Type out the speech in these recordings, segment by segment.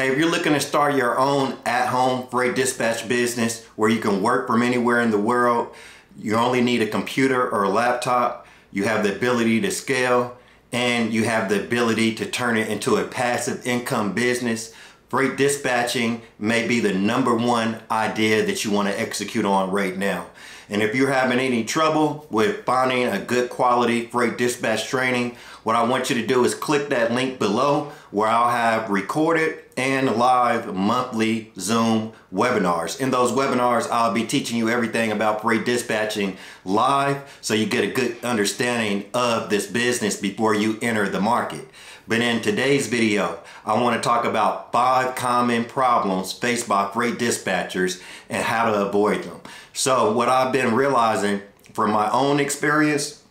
Hey, if you're looking to start your own at-home freight dispatch business where you can work from anywhere in the world, you only need a computer or a laptop, you have the ability to scale, and you have the ability to turn it into a passive income business, freight dispatching may be the number one idea that you want to execute on right now. And if you're having any trouble with finding a good quality freight dispatch training, what I want you to do is click that link below where I'll have recorded and live monthly Zoom webinars. In those webinars, I'll be teaching you everything about freight dispatching live so you get a good understanding of this business before you enter the market. But in today's video, I want to talk about five common problems faced by freight dispatchers and how to avoid them. So what I've been realizing from my own experience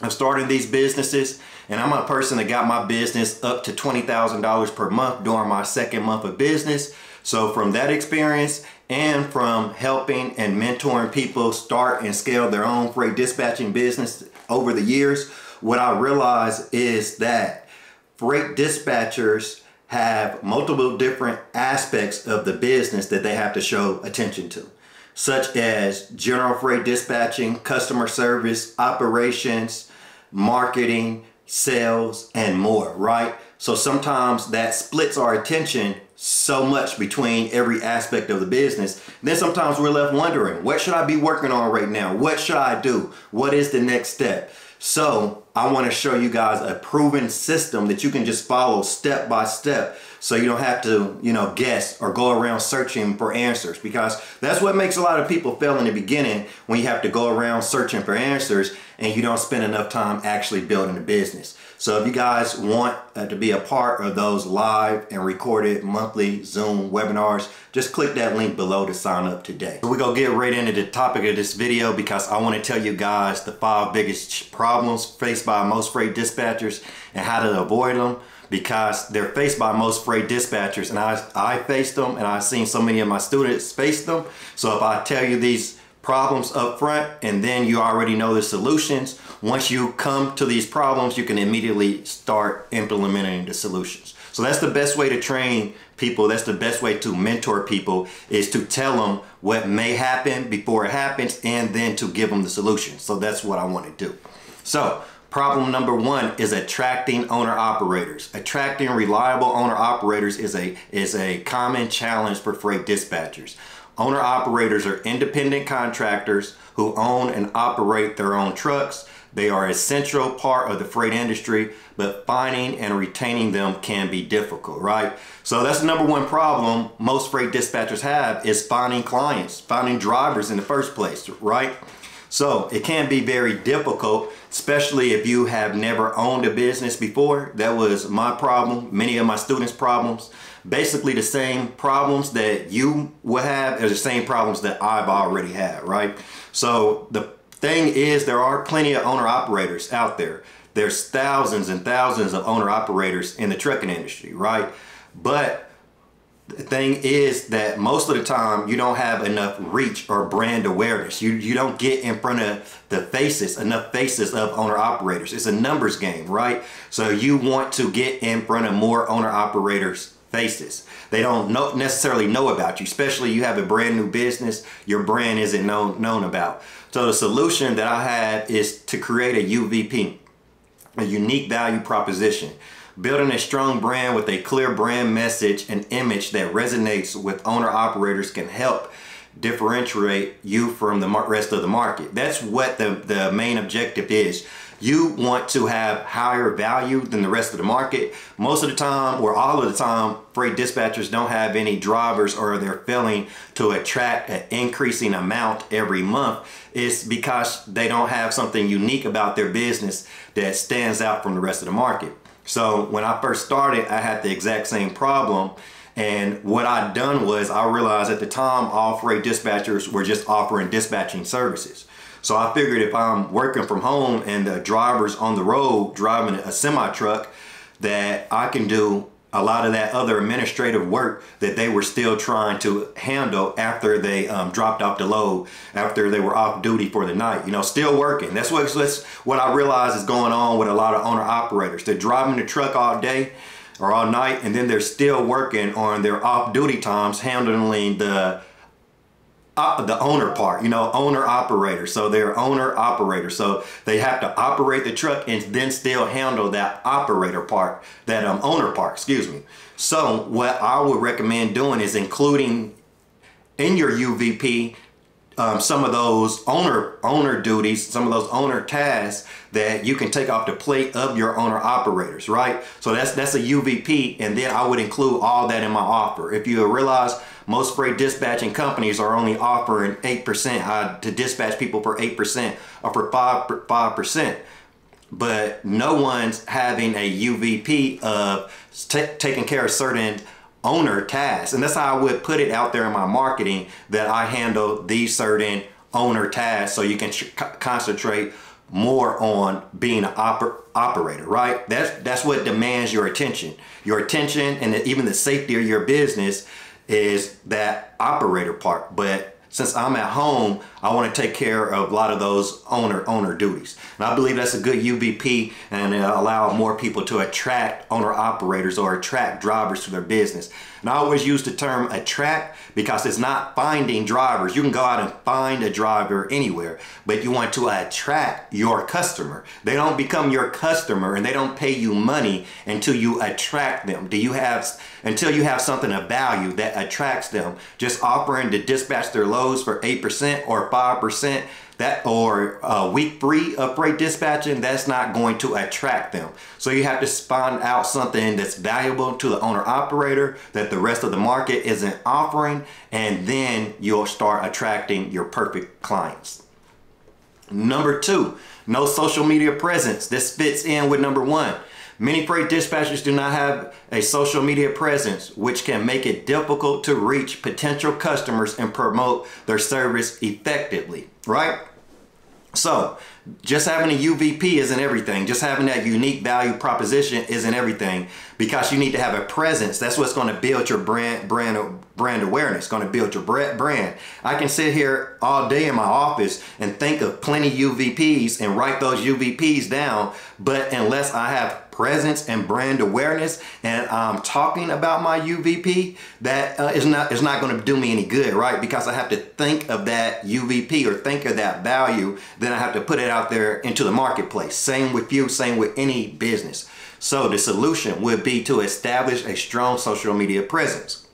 of starting these businesses, and I'm a person that got my business up to $20,000 per month during my second month of business. So from that experience and from helping and mentoring people start and scale their own freight dispatching business over the years, what I realized is that freight dispatchers have multiple different aspects of the business that they have to show attention to such as general freight dispatching, customer service, operations, marketing, sales, and more, right? So sometimes that splits our attention so much between every aspect of the business. Then sometimes we're left wondering, what should I be working on right now? What should I do? What is the next step? So I want to show you guys a proven system that you can just follow step by step so you don't have to, you know, guess or go around searching for answers because that's what makes a lot of people fail in the beginning when you have to go around searching for answers and you don't spend enough time actually building a business. So if you guys want uh, to be a part of those live and recorded monthly Zoom webinars, just click that link below to sign up today. So we're gonna get right into the topic of this video because I wanna tell you guys the five biggest problems faced by most freight dispatchers and how to avoid them because they're faced by most freight dispatchers and I, I faced them and I've seen so many of my students face them. So if I tell you these problems up front and then you already know the solutions. Once you come to these problems, you can immediately start implementing the solutions. So that's the best way to train people. That's the best way to mentor people is to tell them what may happen before it happens and then to give them the solution. So that's what I want to do. So problem number one is attracting owner operators. Attracting reliable owner operators is a, is a common challenge for freight dispatchers. Owner operators are independent contractors who own and operate their own trucks. They are a central part of the freight industry, but finding and retaining them can be difficult, right? So that's the number one problem most freight dispatchers have is finding clients, finding drivers in the first place, right? So it can be very difficult, especially if you have never owned a business before. That was my problem, many of my students' problems basically the same problems that you will have are the same problems that I've already had, right? So the thing is there are plenty of owner operators out there. There's thousands and thousands of owner operators in the trucking industry, right? But the thing is that most of the time you don't have enough reach or brand awareness. You you don't get in front of the faces, enough faces of owner operators. It's a numbers game, right? So you want to get in front of more owner operators faces. They don't know, necessarily know about you, especially you have a brand new business, your brand isn't known, known about. So the solution that I have is to create a UVP, a unique value proposition. Building a strong brand with a clear brand message and image that resonates with owner operators can help differentiate you from the rest of the market. That's what the, the main objective is you want to have higher value than the rest of the market. Most of the time, or all of the time, freight dispatchers don't have any drivers or they're failing to attract an increasing amount every month. It's because they don't have something unique about their business that stands out from the rest of the market. So when I first started, I had the exact same problem. And what I'd done was I realized at the time all freight dispatchers were just offering dispatching services. So I figured if I'm working from home and the driver's on the road driving a semi truck, that I can do a lot of that other administrative work that they were still trying to handle after they um, dropped off the load, after they were off duty for the night. You know, still working. That's what, that's what I realize is going on with a lot of owner operators. They're driving the truck all day or all night and then they're still working on their off duty times handling the uh, the owner part, you know, owner operator. So they're owner operator. So they have to operate the truck and then still handle that operator part, that um, owner part, excuse me. So what I would recommend doing is including in your UVP um, some of those owner owner duties, some of those owner tasks that you can take off the plate of your owner operators, right? So that's that's a UVP, and then I would include all that in my offer. If you realize most freight dispatching companies are only offering eight percent uh, to dispatch people for eight percent or for five five percent, but no one's having a UVP of taking care of certain owner tasks. And that's how I would put it out there in my marketing that I handle these certain owner tasks so you can concentrate more on being an oper operator, right? That's that's what demands your attention. Your attention and the, even the safety of your business is that operator part. But since I'm at home, I want to take care of a lot of those owner owner duties. And I believe that's a good UVP and uh, allow more people to attract owner operators or attract drivers to their business. And I always use the term attract because it's not finding drivers. You can go out and find a driver anywhere, but you want to attract your customer. They don't become your customer and they don't pay you money until you attract them. Do you have until you have something of value that attracts them? Just offering to dispatch their loads for 8% or 5% that or a uh, week free of freight dispatching, that's not going to attract them. So you have to find out something that's valuable to the owner operator that the rest of the market isn't offering, and then you'll start attracting your perfect clients. Number two, no social media presence. This fits in with number one. Many freight dispatchers do not have a social media presence, which can make it difficult to reach potential customers and promote their service effectively, right? So just having a UVP isn't everything. Just having that unique value proposition isn't everything because you need to have a presence. That's what's going to build your brand brand brand awareness, going to build your brand. I can sit here all day in my office and think of plenty UVPs and write those UVPs down, but unless I have presence and brand awareness and I'm talking about my UVP, that uh, is not is not going to do me any good, right? Because I have to think of that UVP or think of that value, then I have to put it out there into the marketplace. Same with you, same with any business. So the solution would be to establish a strong social media presence.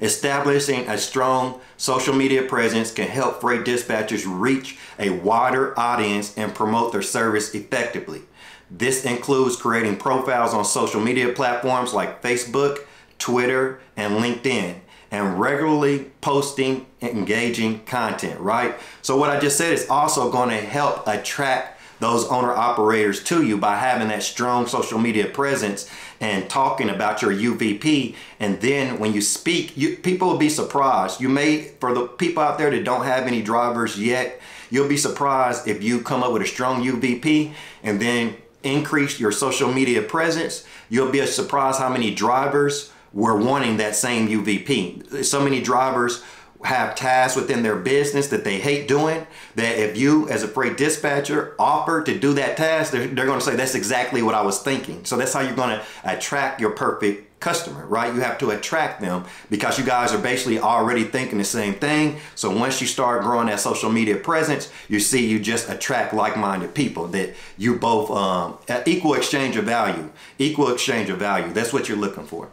Establishing a strong social media presence can help freight dispatchers reach a wider audience and promote their service effectively. This includes creating profiles on social media platforms like Facebook, Twitter, and LinkedIn and regularly posting engaging content, right? So what I just said is also going to help attract those owner operators to you by having that strong social media presence and talking about your UVP. And then when you speak, you, people will be surprised. You may, for the people out there that don't have any drivers yet, you'll be surprised if you come up with a strong UVP and then increase your social media presence. You'll be surprised how many drivers were wanting that same UVP. So many drivers have tasks within their business that they hate doing that if you as a freight dispatcher offer to do that task they're, they're going to say that's exactly what i was thinking so that's how you're going to attract your perfect customer right? You have to attract them because you guys are basically already thinking the same thing. So once you start growing that social media presence you see you just attract like-minded people that you both um, equal exchange of value equal exchange of value. That's what you're looking for.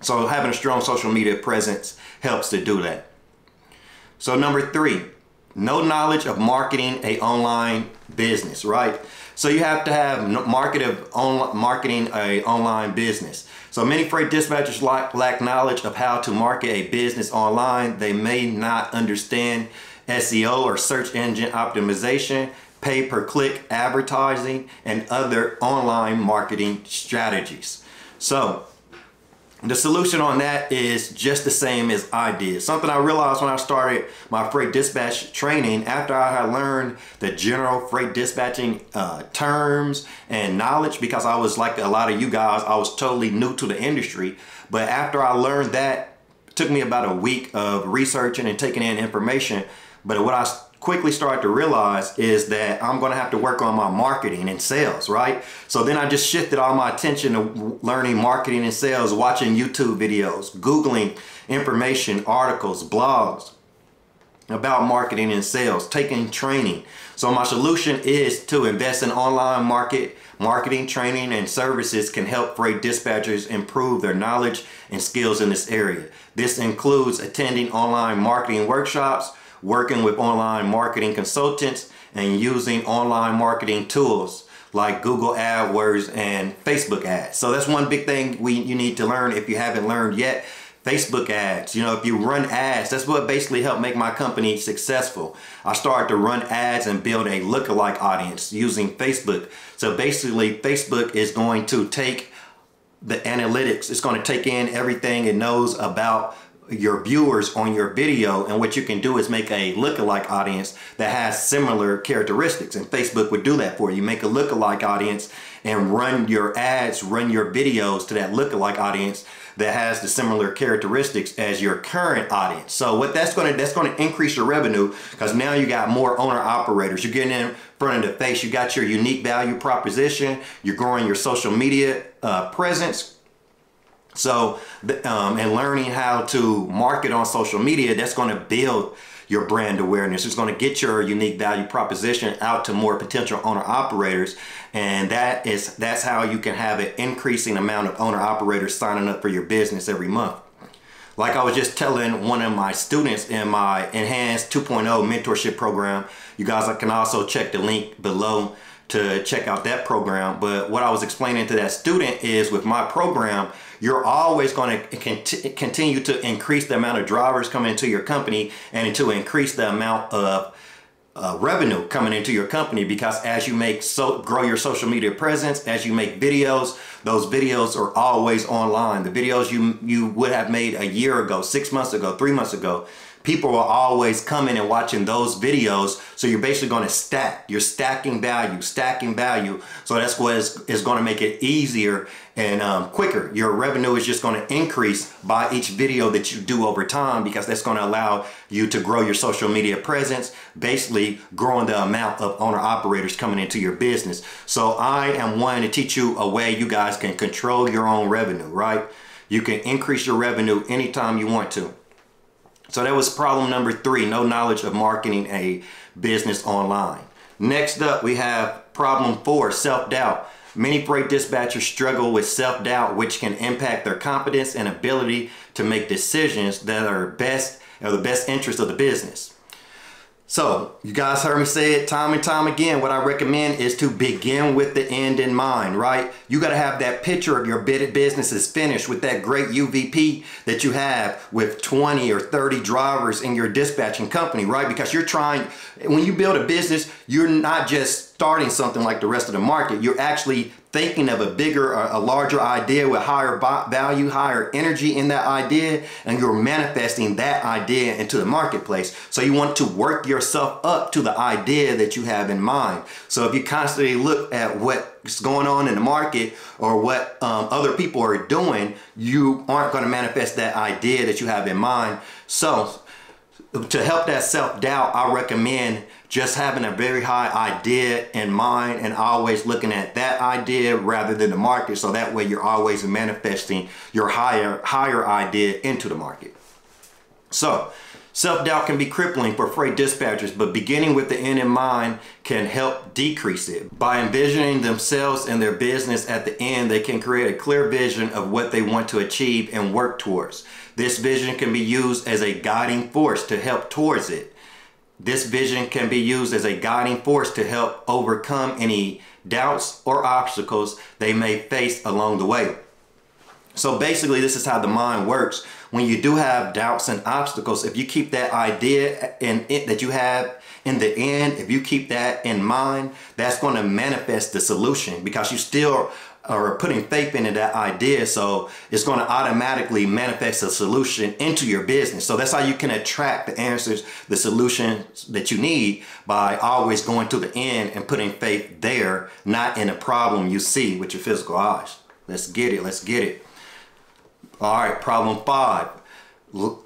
So having a strong social media presence helps to do that. So number three, no knowledge of marketing a online business, right? So you have to have market of on, marketing a online business. So many freight dispatchers lack, lack knowledge of how to market a business online. They may not understand SEO or search engine optimization, pay per click advertising, and other online marketing strategies. So the solution on that is just the same as I did. Something I realized when I started my freight dispatch training after I had learned the general freight dispatching uh, terms and knowledge because I was like a lot of you guys, I was totally new to the industry. But after I learned that, took me about a week of researching and taking in information. But what I quickly started to realize is that I'm going to have to work on my marketing and sales, right? So then I just shifted all my attention to learning marketing and sales, watching YouTube videos, Googling information, articles, blogs about marketing and sales, taking training. So my solution is to invest in online market, marketing, training, and services can help freight dispatchers improve their knowledge and skills in this area. This includes attending online marketing workshops, working with online marketing consultants, and using online marketing tools like Google AdWords and Facebook ads. So that's one big thing we you need to learn if you haven't learned yet. Facebook ads, you know, if you run ads, that's what basically helped make my company successful. I started to run ads and build a lookalike audience using Facebook. So basically Facebook is going to take the analytics, it's going to take in everything it knows about your viewers on your video and what you can do is make a lookalike audience that has similar characteristics and Facebook would do that for you. Make a lookalike audience and run your ads, run your videos to that lookalike audience that has the similar characteristics as your current audience. So what that's going to that's going to increase your revenue because now you got more owner operators. You're getting in front of the face. You got your unique value proposition. You're growing your social media uh, presence so, um, and learning how to market on social media, that's going to build your brand awareness. It's going to get your unique value proposition out to more potential owner operators. And that is that's how you can have an increasing amount of owner operators signing up for your business every month. Like I was just telling one of my students in my Enhanced 2.0 mentorship program, you guys can also check the link below to check out that program. But what I was explaining to that student is with my program, you're always going to cont continue to increase the amount of drivers coming into your company and to increase the amount of uh, revenue coming into your company because as you make so grow your social media presence as you make videos those videos are always online the videos you you would have made a year ago six months ago three months ago people are always coming and watching those videos. So you're basically going to stack. You're stacking value, stacking value. So that's what is, is going to make it easier and um, quicker. Your revenue is just going to increase by each video that you do over time because that's going to allow you to grow your social media presence, basically growing the amount of owner operators coming into your business. So I am wanting to teach you a way you guys can control your own revenue, right? You can increase your revenue anytime you want to. So that was problem number three, no knowledge of marketing a business online. Next up, we have problem four, self-doubt. Many freight dispatchers struggle with self-doubt, which can impact their confidence and ability to make decisions that are best or the best interest of the business. So, you guys heard me say it time and time again. What I recommend is to begin with the end in mind, right? You got to have that picture of your business is finished with that great UVP that you have with 20 or 30 drivers in your dispatching company, right? Because you're trying, when you build a business, you're not just starting something like the rest of the market. You're actually thinking of a bigger, a larger idea with higher value, higher energy in that idea, and you're manifesting that idea into the marketplace. So you want to work yourself up to the idea that you have in mind. So if you constantly look at what's going on in the market or what um, other people are doing, you aren't going to manifest that idea that you have in mind. So to help that self-doubt, I recommend just having a very high idea in mind and always looking at that idea rather than the market so that way you're always manifesting your higher higher idea into the market. So self-doubt can be crippling for freight dispatchers but beginning with the end in mind can help decrease it. By envisioning themselves and their business at the end they can create a clear vision of what they want to achieve and work towards. This vision can be used as a guiding force to help towards it. This vision can be used as a guiding force to help overcome any doubts or obstacles they may face along the way. So basically, this is how the mind works. When you do have doubts and obstacles, if you keep that idea in it that you have in the end, if you keep that in mind, that's going to manifest the solution because you still or putting faith into that idea so it's going to automatically manifest a solution into your business. So that's how you can attract the answers the solutions that you need by always going to the end and putting faith there not in a problem you see with your physical eyes. Let's get it let's get it. All right problem five.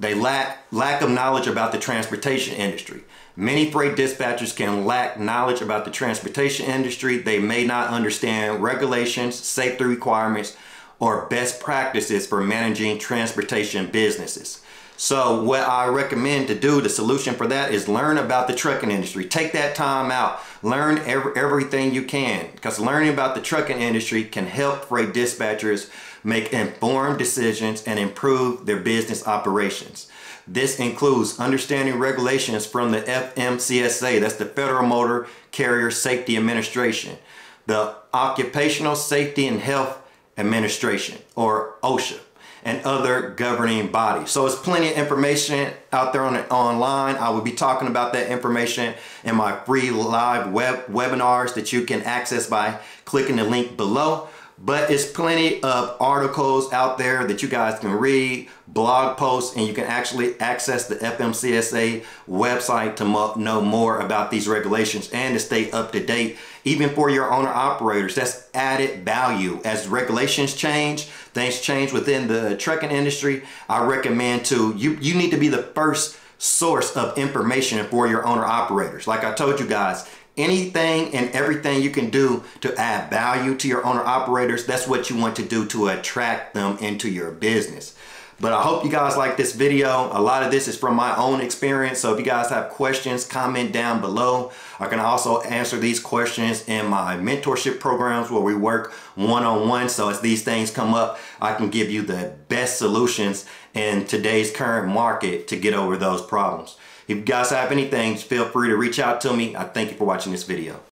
They lack lack of knowledge about the transportation industry. Many freight dispatchers can lack knowledge about the transportation industry. They may not understand regulations, safety requirements, or best practices for managing transportation businesses. So what I recommend to do, the solution for that is learn about the trucking industry. Take that time out. Learn every, everything you can because learning about the trucking industry can help freight dispatchers make informed decisions and improve their business operations. This includes understanding regulations from the FMCSA, that's the Federal Motor Carrier Safety Administration, the Occupational Safety and Health Administration, or OSHA and other governing bodies. So it's plenty of information out there on it online. I will be talking about that information in my free live web webinars that you can access by clicking the link below but it's plenty of articles out there that you guys can read, blog posts, and you can actually access the FMCSA website to know more about these regulations and to stay up to date, even for your owner operators. That's added value. As regulations change, things change within the trucking industry, I recommend to, you, you need to be the first source of information for your owner operators. Like I told you guys, anything and everything you can do to add value to your owner operators, that's what you want to do to attract them into your business. But I hope you guys like this video. A lot of this is from my own experience. So if you guys have questions, comment down below. I can also answer these questions in my mentorship programs where we work one-on-one. -on -one. So as these things come up, I can give you the best solutions in today's current market to get over those problems. If you guys have anything, feel free to reach out to me. I thank you for watching this video.